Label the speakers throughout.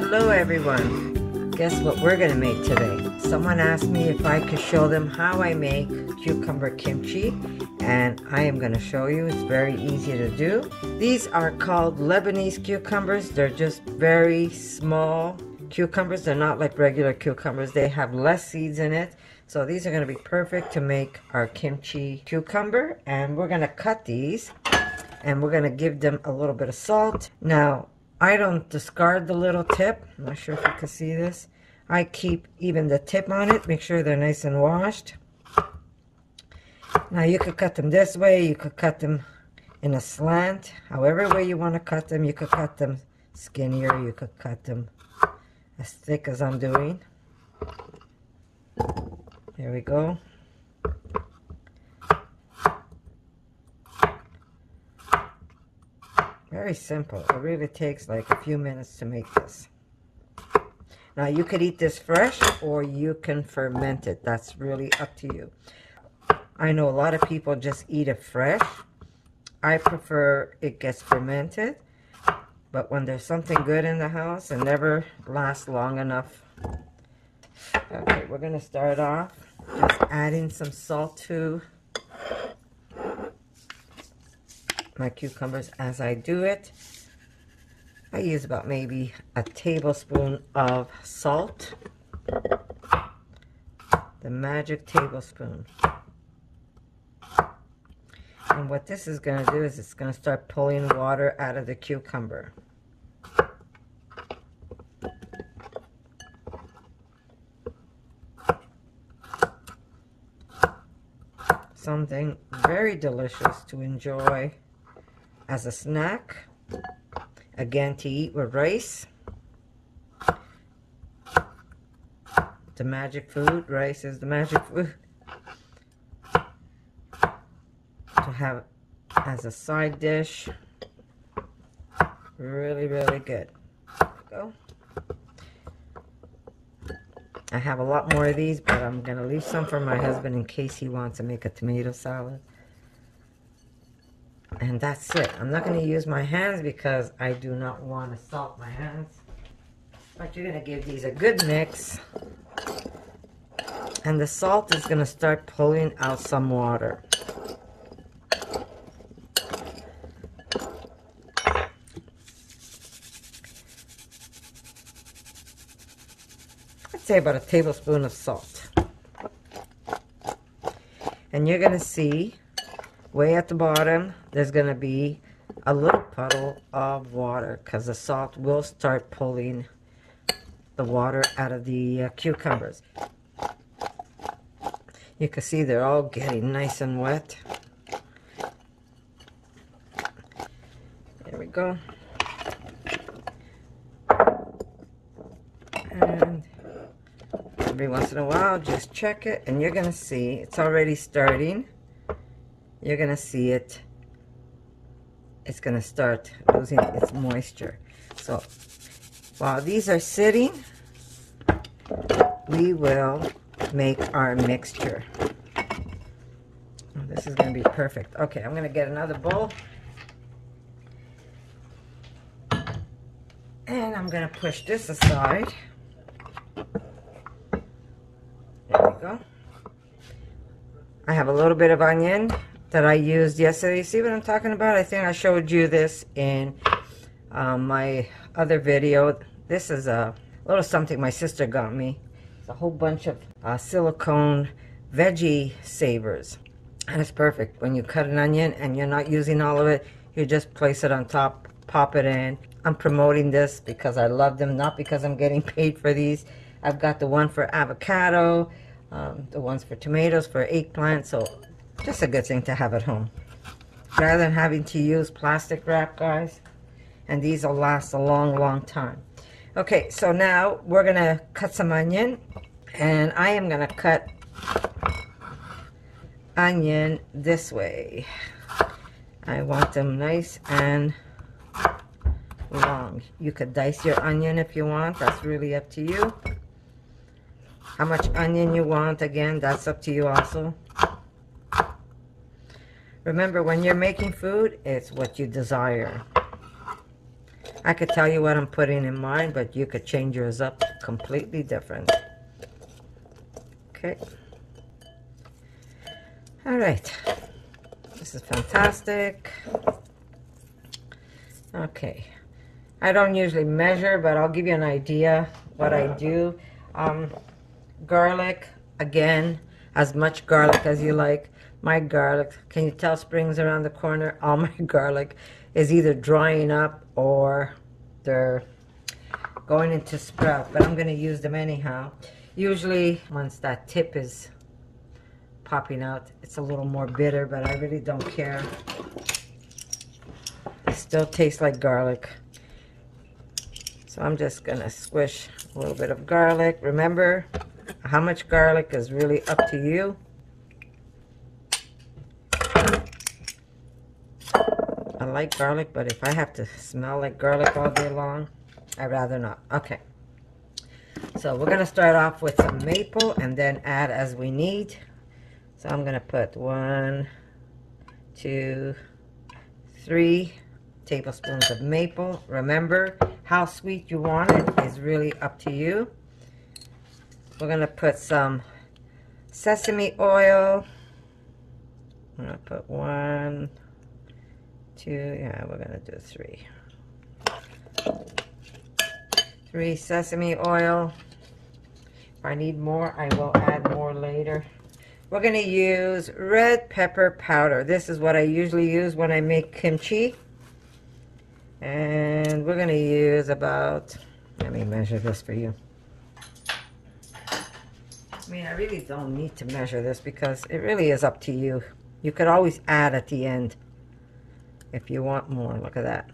Speaker 1: Hello, everyone. Guess what we're gonna make today? Someone asked me if I could show them how I make cucumber kimchi and I am gonna show you. It's very easy to do. These are called Lebanese cucumbers. They're just very small cucumbers. They're not like regular cucumbers. They have less seeds in it. So these are gonna be perfect to make our kimchi cucumber and we're gonna cut these and we're gonna give them a little bit of salt. Now, I don't discard the little tip. I'm not sure if you can see this. I keep even the tip on it, make sure they're nice and washed. Now you could cut them this way, you could cut them in a slant, however way you want to cut them. You could cut them skinnier, you could cut them as thick as I'm doing. There we go. Very simple. It really takes like a few minutes to make this. Now you could eat this fresh or you can ferment it. That's really up to you. I know a lot of people just eat it fresh. I prefer it gets fermented. But when there's something good in the house, it never lasts long enough. Okay, we're going to start off just adding some salt to my cucumbers as I do it. I use about maybe a tablespoon of salt. The magic tablespoon. And what this is going to do is it's going to start pulling water out of the cucumber. Something very delicious to enjoy as a snack. Again, to eat with rice. The magic food. Rice is the magic food. To have as a side dish. Really, really good. Go. I have a lot more of these, but I'm going to leave some for my husband in case he wants to make a tomato salad. And that's it. I'm not going to use my hands because I do not want to salt my hands. But you're going to give these a good mix. And the salt is going to start pulling out some water. I'd say about a tablespoon of salt. And you're going to see way at the bottom, there's going to be a little puddle of water because the salt will start pulling the water out of the uh, cucumbers. You can see they're all getting nice and wet. There we go. And every once in a while, just check it and you're going to see it's already starting you're going to see it. It's going to start losing its moisture. So while these are sitting, we will make our mixture. Oh, this is going to be perfect. Okay, I'm going to get another bowl. And I'm going to push this aside. There we go. I have a little bit of onion that I used yesterday. See what I'm talking about? I think I showed you this in um, my other video. This is a little something my sister got me. It's a whole bunch of uh, silicone veggie savers. And it's perfect. When you cut an onion and you're not using all of it, you just place it on top, pop it in. I'm promoting this because I love them, not because I'm getting paid for these. I've got the one for avocado, um, the ones for tomatoes, for eggplant. So just a good thing to have at home. Rather than having to use plastic wrap, guys. And these will last a long, long time. Okay, so now we're going to cut some onion. And I am going to cut onion this way. I want them nice and long. You could dice your onion if you want. That's really up to you. How much onion you want, again, that's up to you also. Remember, when you're making food, it's what you desire. I could tell you what I'm putting in mine, but you could change yours up completely different. Okay. All right. This is fantastic. Okay. I don't usually measure, but I'll give you an idea what I do. Um, garlic, again, as much garlic as you like. My garlic, can you tell springs around the corner? All my garlic is either drying up or they're going into sprout, but I'm to use them anyhow. Usually, once that tip is popping out, it's a little more bitter, but I really don't care. It still tastes like garlic. So I'm just to squish a little bit of garlic. Remember, how much garlic is really up to you. Like garlic, but if I have to smell like garlic all day long, I'd rather not. Okay. So we're going to start off with some maple and then add as we need. So I'm going to put one, two, three tablespoons of maple. Remember, how sweet you want it is really up to you. We're going to put some sesame oil. I'm going to put one, two, yeah, we're to do three. Three sesame oil. If I need more, I will add more later. We're to use red pepper powder. This is what I usually use when I make kimchi. And we're to use about, let me measure this for you. I mean, I really don't need to measure this because it really is up to you. You could always add at the end if you want more. Look at that.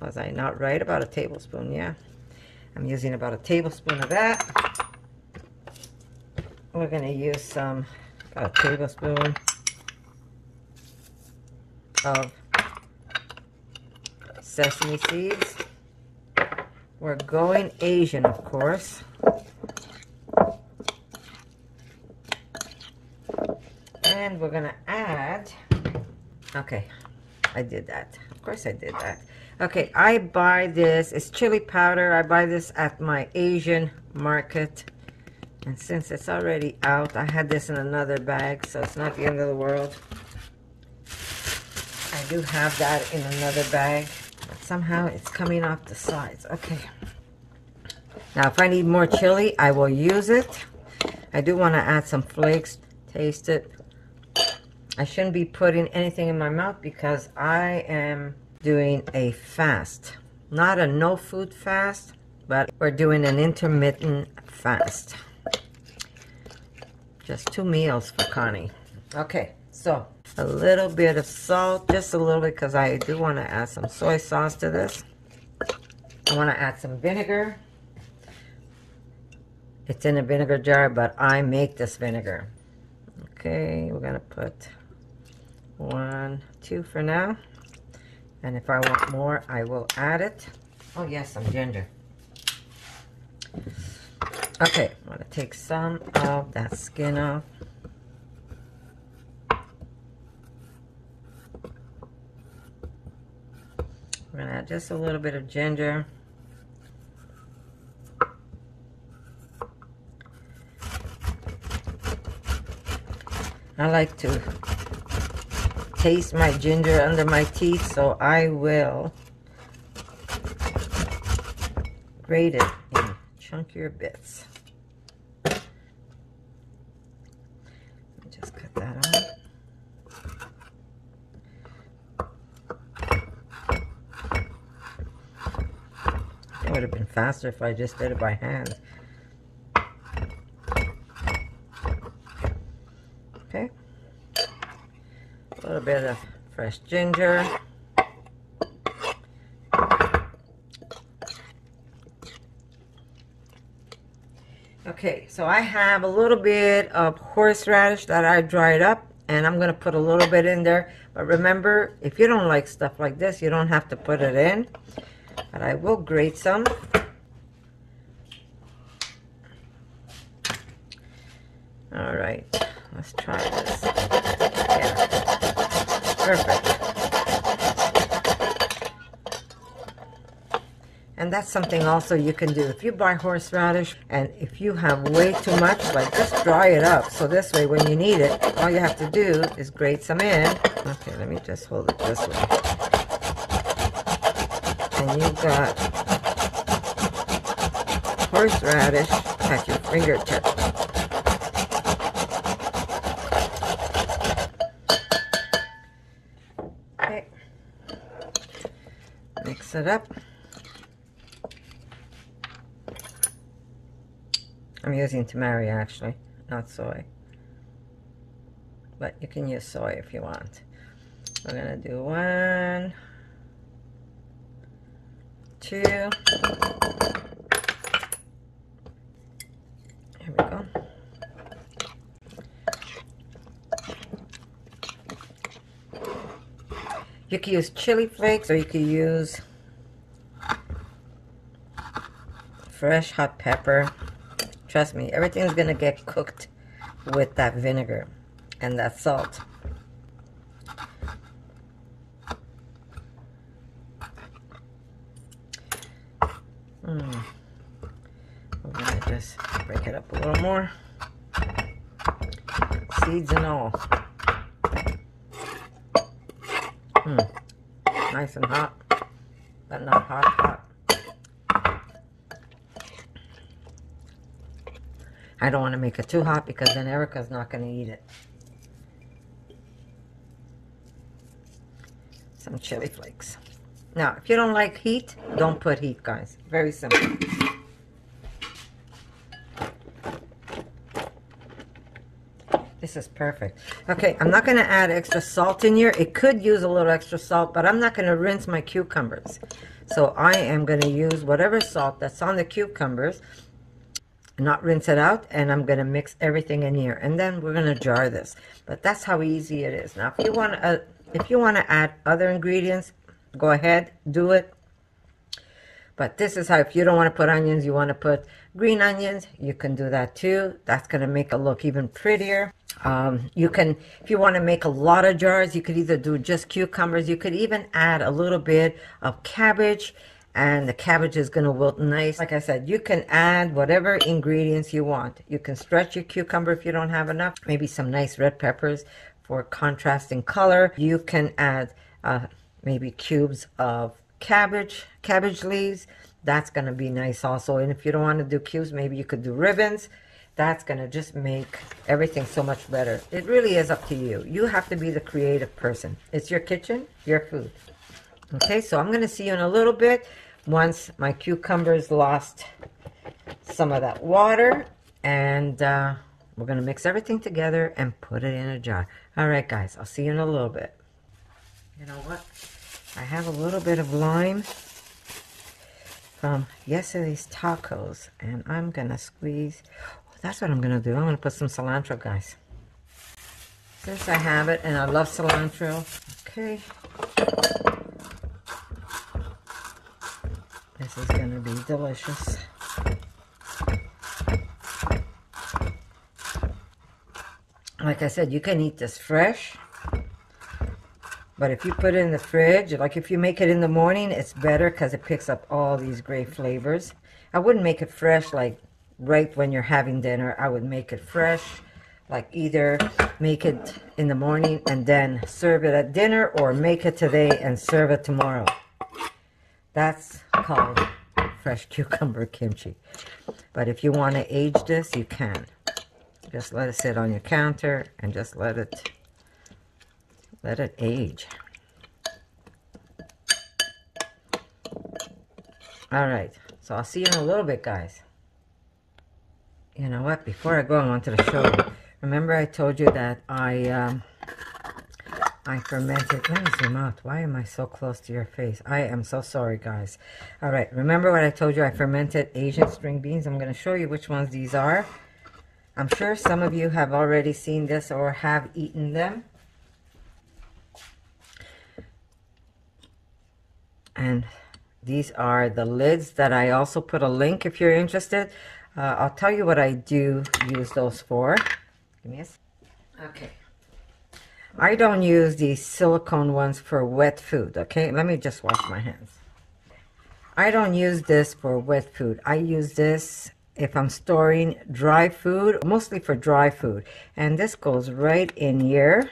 Speaker 1: Was I not right? About a tablespoon, yeah. I'm using about a tablespoon of that. We're going to use some, about a tablespoon of sesame seeds. We're going Asian, of course. And we're going to add, okay, I did that. Of course I did that. Okay, I buy this, it's chili powder. I buy this at my Asian market. And since it's already out, I had this in another bag, so it's not the end of the world. I do have that in another bag. But somehow it's coming off the sides. Okay. Now, if I need more chili, I will use it. I do want to add some flakes. Taste it. I shouldn't be putting anything in my mouth because I am doing a fast. Not a no food fast, but we're doing an intermittent fast. Just two meals for Connie. Okay, so a little bit of salt, just a little bit because I do want to add some soy sauce to this. I want to add some vinegar. It's in a vinegar jar, but I make this vinegar. Okay, we're going to put one, two for now. And if I want more, I will add it. Oh, yes, some ginger. Okay, I'm going to take some of that skin off. We're going to add just a little bit of ginger. I like to taste my ginger under my teeth, so I will grate it in chunkier bits. Just cut that off. It would have been faster if I just did it by hand. Okay. A little bit of fresh ginger. Okay, so I have a little bit of horseradish that I dried up and I'm going to put a little bit in there. But remember, if you don't like stuff like this, you don't have to put it in. But I will grate some. All right, let's try this. Yeah, perfect. And that's something also you can do. If you buy horseradish and if you have way too much, like just dry it up. So this way when you need it, all you have to do is grate some in. Okay, let me just hold it this way. And you've got horseradish at your fingertips. It up. I'm using tamari actually, not soy. But you can use soy if you want. We're gonna do one, two. Here we go. You can use chili flakes or you can use fresh hot pepper. Trust me, everything's gonna get cooked with that vinegar and that salt. Mm. We're gonna just break it up a little more. Seeds and all. Mm. Nice and hot, but not hot hot. I don't want to make it too hot because then Erica's not going to eat it. Some chili flakes. Now, if you don't like heat, don't put heat, guys. Very simple. This is perfect. Okay, I'm not going to add extra salt in here. It could use a little extra salt, but I'm not going to rinse my cucumbers. So I am going to use whatever salt that's on the cucumbers not rinse it out and I'm going to mix everything in here and then we're going to jar this. But that's how easy it is. Now if you want to uh, if you want to add other ingredients go ahead do it. But this is how if you don't want to put onions you want to put green onions you can do that too. That's going to make it look even prettier. Um, you can if you want to make a lot of jars you could either do just cucumbers. You could even add a little bit of cabbage and the cabbage is going to wilt nice. Like I said, you can add whatever ingredients you want. You can stretch your cucumber if you don't have enough. Maybe some nice red peppers for contrasting color. You can add uh, maybe cubes of cabbage, cabbage leaves. That's going to be nice also. And if you don't want to do cubes, maybe you could do ribbons. That's going to just make everything so much better. It really is up to you. You have to be the creative person. It's your kitchen, your food. Okay, so I'm going to see you in a little bit once my cucumbers lost some of that water and uh, we're going to mix everything together and put it in a jar. All right, guys, I'll see you in a little bit. You know what? I have a little bit of lime from yesterday's tacos and I'm going to squeeze. Oh, that's what I'm going to do. I'm going to put some cilantro, guys. Since I have it and I love cilantro. Okay. This is going to be delicious. Like I said, you can eat this fresh. But if you put it in the fridge, like if you make it in the morning, it's better because it picks up all these great flavors. I wouldn't make it fresh like right when you're having dinner. I would make it fresh, like either make it in the morning and then serve it at dinner or make it today and serve it tomorrow. That's called fresh cucumber kimchi. But if you want to age this, you can. Just let it sit on your counter and just let it let it age. All right, so I'll see you in a little bit, guys. You know what? Before I go, I wanted to show you. Remember I told you that I um, I fermented. Let me zoom out. Why am I so close to your face? I am so sorry, guys. All right. Remember what I told you? I fermented Asian string beans. I'm going to show you which ones these are. I'm sure some of you have already seen this or have eaten them. And these are the lids that I also put a link if you're interested. Uh, I'll tell you what I do use those for. Give me a Okay. I don't use these silicone ones for wet food, okay? Let me just wash my hands. I don't use this for wet food. I use this if I'm storing dry food, mostly for dry food. And this goes right in here.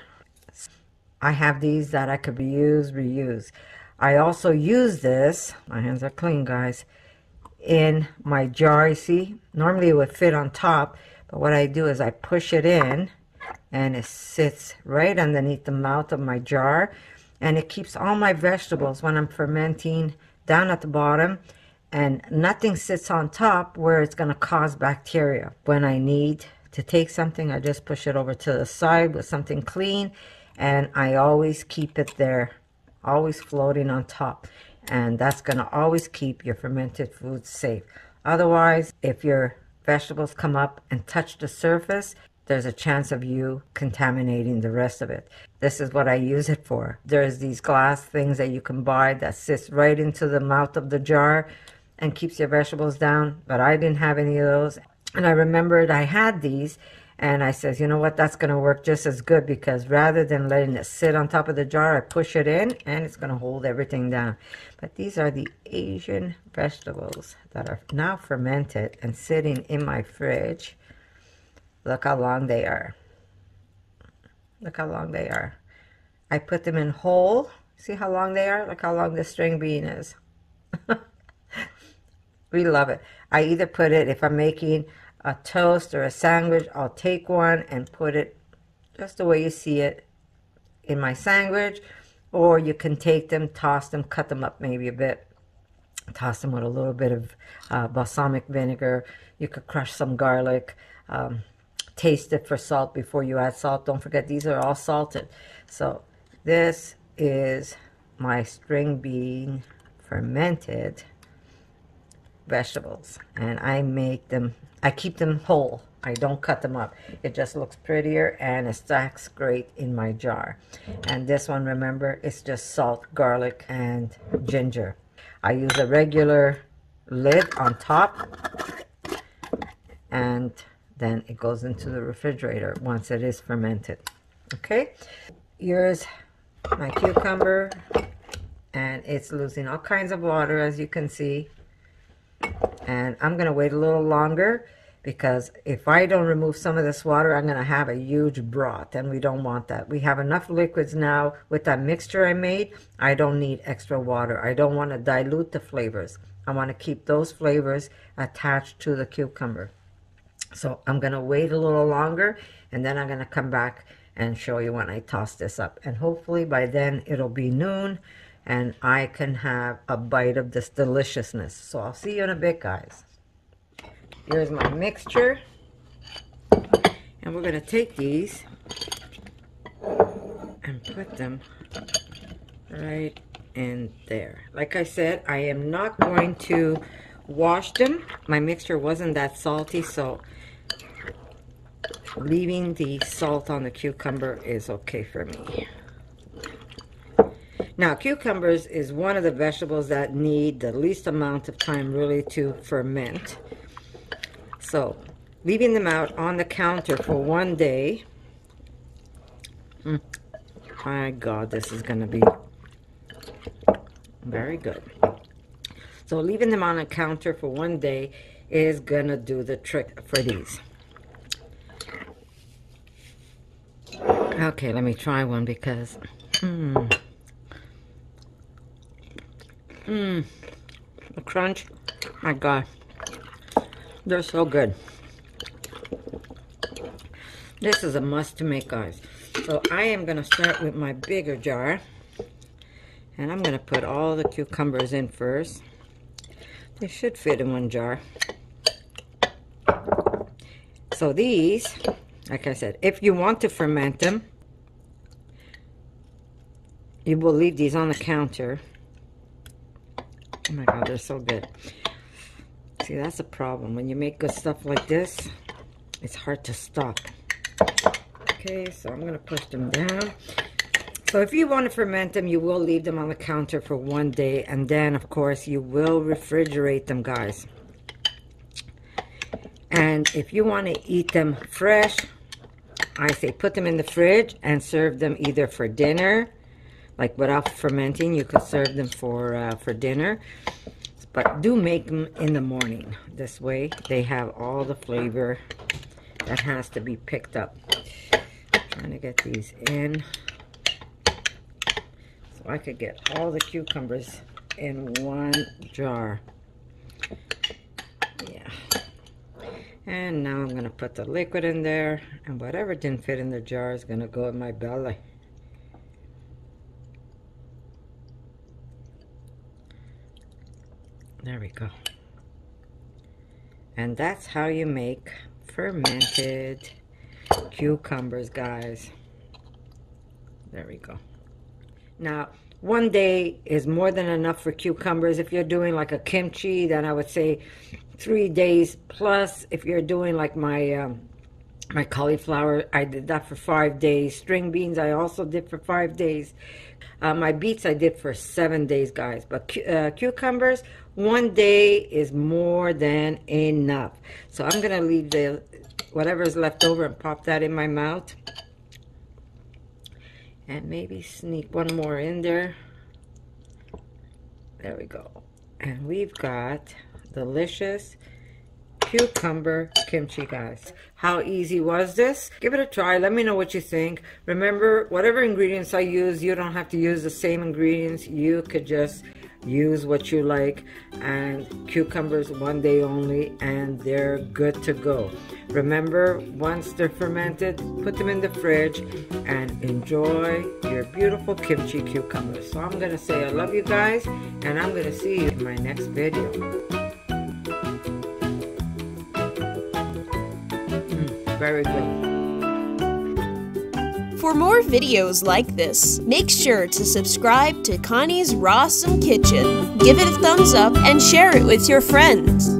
Speaker 1: I have these that I could reuse, reuse. I also use this, my hands are clean guys, in my jar. You see, normally it would fit on top, but what I do is I push it in and it sits right underneath the mouth of my jar and it keeps all my vegetables when I'm fermenting down at the bottom and nothing sits on top where it's going to cause bacteria. When I need to take something, I just push it over to the side with something clean and I always keep it there, always floating on top. And that's going to always keep your fermented foods safe. Otherwise, if your vegetables come up and touch the surface, there's a chance of you contaminating the rest of it. This is what I use it for. There's these glass things that you can buy that sits right into the mouth of the jar and keeps your vegetables down, but I didn't have any of those. And I remembered I had these and I says, you know what, that's going to work just as good because rather than letting it sit on top of the jar, I push it in and it's going to hold everything down. But these are the Asian vegetables that are now fermented and sitting in my fridge. Look how long they are. Look how long they are. I put them in whole. See how long they are? Look how long the string bean is. we love it. I either put it, if I'm making a toast or a sandwich, I'll take one and put it just the way you see it in my sandwich. Or you can take them, toss them, cut them up maybe a bit. Toss them with a little bit of uh, balsamic vinegar. You could crush some garlic. Um, taste it for salt before you add salt. Don't forget, these are all salted. So this is my string bean fermented vegetables. And I make them I keep them whole. I don't cut them up. It just looks prettier and it stacks great in my jar. And this one, remember, it's just salt, garlic, and ginger. I use a regular lid on top and then it goes into the refrigerator once it is fermented. Okay, here's my cucumber and it's losing all kinds of water as you can see and I'm going to wait a little longer because if I don't remove some of this water, I'm going to have a huge broth, and we don't want that. We have enough liquids now with that mixture I made. I don't need extra water. I don't want to dilute the flavors. I want to keep those flavors attached to the cucumber. So I'm going to wait a little longer, and then I'm going to come back and show you when I toss this up. And hopefully by then it'll be noon, and I can have a bite of this deliciousness. So I'll see you in a bit, guys. Here's my mixture. And we're going to take these and put them right in there. Like I said, I am not going to wash them. My mixture wasn't that salty, so leaving the salt on the cucumber is okay for me. Now, cucumbers is one of the vegetables that need the least amount of time really to ferment. So, leaving them out on the counter for one day. Mm, my God, this is going to be very good. So, leaving them on a counter for one day is going to do the trick for these. Okay, let me try one because... Mmm. Mmm. The crunch. My God. They're so good. This is a must to make, guys. So I am going to start with my bigger jar. And I'm going to put all the cucumbers in first. They should fit in one jar. So these, like I said, if you want to ferment them, you will leave these on the counter Oh my God, they're so good. See, that's a problem. When you make good stuff like this, it's hard to stop. Okay, so I'm going to push them down. So if you want to ferment them, you will leave them on the counter for one day. And then, of course, you will refrigerate them, guys. And if you want to eat them fresh, I say put them in the fridge and serve them either for dinner like without fermenting you could serve them for uh, for dinner But do make them in the morning. This way they have all the flavor that has to be picked up. Trying to get these in. So I could get all the cucumbers in one jar. And now I'm going to put the liquid in there. And whatever didn't fit in the jar is going to go in my belly. There we go. And that's how you make fermented cucumbers, guys. There we go. Now, one day is more than enough for cucumbers. If you're doing like a kimchi, then I would say three days plus. If you're doing like my um, my cauliflower, I did that for five days. String beans, I also did for five days. Uh, my beets, I did for seven days, guys. But cu uh, cucumbers, one day is more than enough. So I'm gonna leave the whatever's left over and pop that in my mouth and maybe sneak one more in there. There we go. And we've got delicious cucumber kimchi guys. How easy was this? Give it a try. Let me know what you think. Remember whatever ingredients I use you don't have to use the same ingredients. You could just use what you like and cucumbers one day only and they're good to go. Remember once they're fermented put them in the fridge and enjoy your beautiful kimchi cucumbers. So i'm gonna say i love you guys and i'm gonna see you in my next video. Mm, very good
Speaker 2: for more videos like this, make sure to subscribe to Connie's Rawsome Kitchen, give it a thumbs up, and share it with your friends.